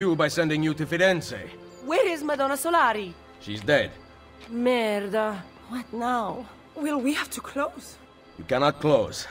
you by sending you to Firenze. Where is Madonna Solari? She's dead. Merda. What now? Will we have to close? You cannot close.